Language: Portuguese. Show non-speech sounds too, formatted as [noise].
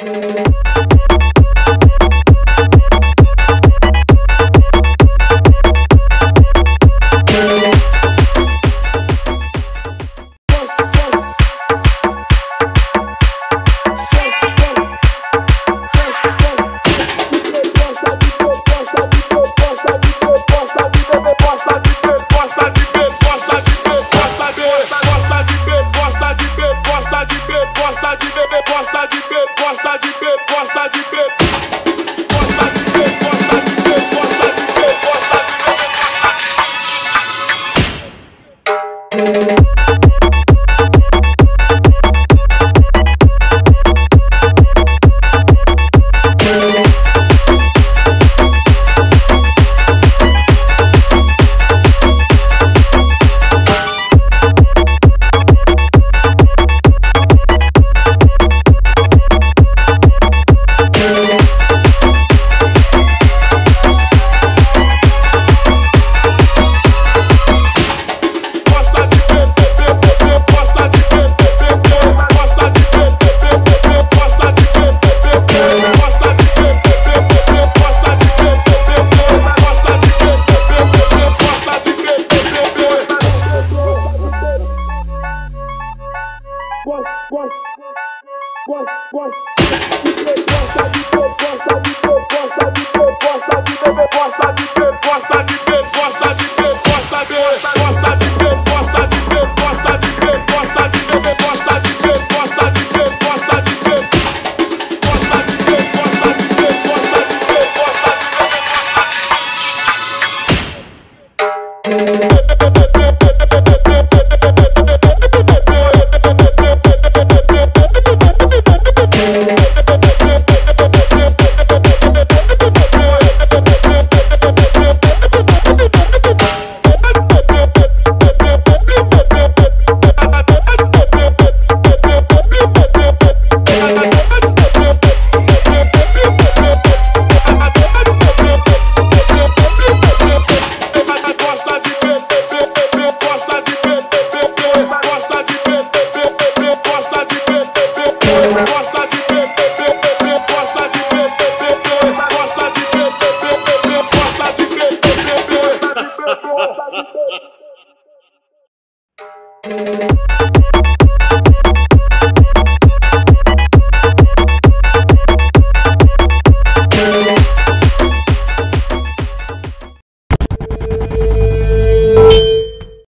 Música gosta de beber, gosta de beber, gosta de beber, gosta de beber. Gosta de beber, gosta de beber, gosta de beber, de. Quên, quên, quên. Thank [laughs] you.